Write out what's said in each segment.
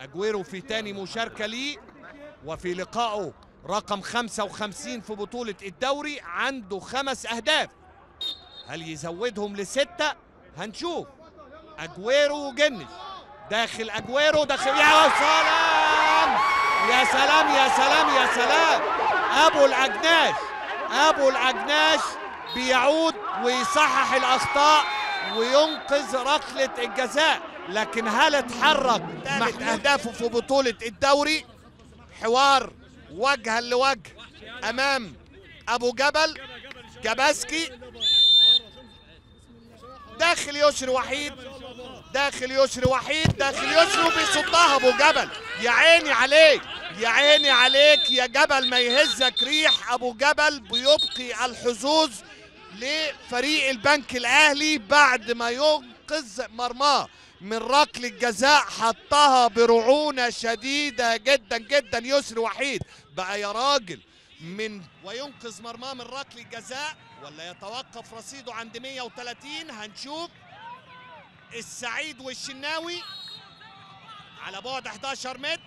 أجويرو في تاني مشاركة ليه وفي لقائه رقم 55 في بطولة الدوري عنده خمس أهداف. هل يزودهم لستة؟ هنشوف. أجويرو وجنش داخل أجويرو داخل يا سلام! يا سلام يا سلام يا سلام! أبو الأجناش أبو الأجناش بيعود ويصحح الأخطاء وينقذ ركلة الجزاء. لكن هل اتحرك ثالث اهدافه في بطولة الدوري؟ حوار وجها لوجه أمام أبو جبل جباسكي داخل يسري وحيد داخل يسري وحيد داخل يسري وبيصدها أبو جبل. يا عيني عليك يا عيني عليك يا جبل ما يهزك ريح. أبو جبل بيبقي الحظوظ لفريق البنك الأهلي بعد ما ينقذ مرماه. من ركل الجزاء حطها برعونة شديدة جدا جدا. يسري وحيد. بقى يا راجل من وينقذ مرماه من ركل الجزاء ولا يتوقف رصيده عند 130 هنشوف السعيد والشناوي على بعد 11 متر.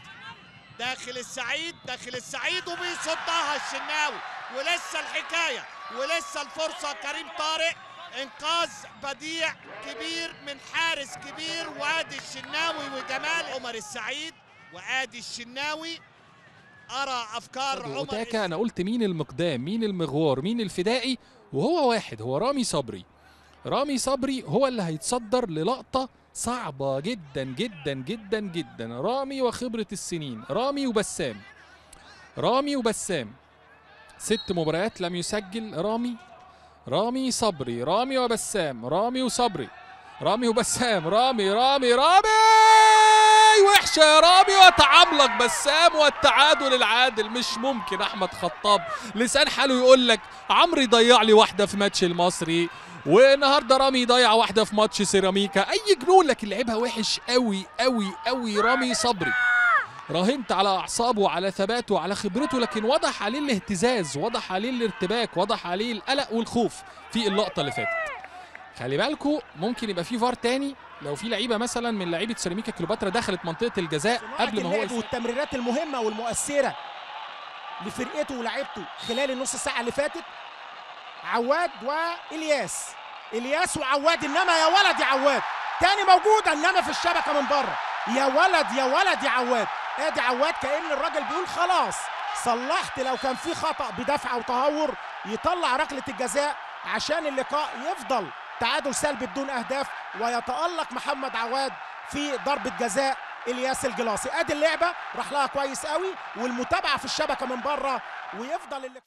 داخل السعيد داخل السعيد وبيصدها الشناوي. ولسه الحكاية ولسه الفرصة. كريم طارق إنقاذ بديع كبير من حارس كبير وادي الشناوي وجمال عمر السعيد وادي الشناوي. أرى أفكار عمر اوتاكا أنا قلت مين المقدام مين المغوار مين الفدائي؟ وهو واحد هو رامي صبري. رامي صبري هو اللي هيتصدر للقطة صعبة جدا جدا جدا جدا. رامي وخبرة السنين رامي وبسام. رامي وبسام. ست مباريات لم يسجل رامي. رامي صبري رامي وبسام رامي وصبري رامي وبسام رامي رامي رامي! وحشة يا رامي وتعملق بسام والتعادل العادل مش ممكن. أحمد خطاب لسان حاله يقول لك عمرو يضيع لي واحدة في ماتش المصري والنهاردة رامي يضيع واحدة في ماتش سيراميكا. أي جنون لكن لعبها وحش قوي قوي قوي رامي صبري. راهنت على أعصابه وعلى ثباته وعلى خبرته لكن وضح عليه الاهتزاز وضح عليه الارتباك وضح عليه القلق والخوف في اللقطة اللي فاتت. خلي بالكوا ممكن يبقى في فار تاني؟ لو في لعيبة مثلا من لعيبة سيراميكا كليوباترا دخلت منطقة الجزاء قبل ما هو يس- والتمريرات المهمة والمؤثرة لفرقته ولعيبته خلال النص ساعة اللي فاتت. عواد وإلياس. إلياس وعواد إنما يا ولد يا عواد. تاني موجوده إنما في الشبكة من بره. يا ولد يا ولد يا عواد. ادي عواد كأن الراجل بيقول خلاص. صلحت لو كان في خطأ بدفع أو تهور يطلع ركلة الجزاء عشان اللقاء يفضل تعادل سلبي بدون أهداف ويتألق محمد عواد في ضربة جزاء إلياس الجلاصي. أدي اللعبة راح لها كويس قوي والمتابعة في الشبكة من بره ويفضل اللقاء.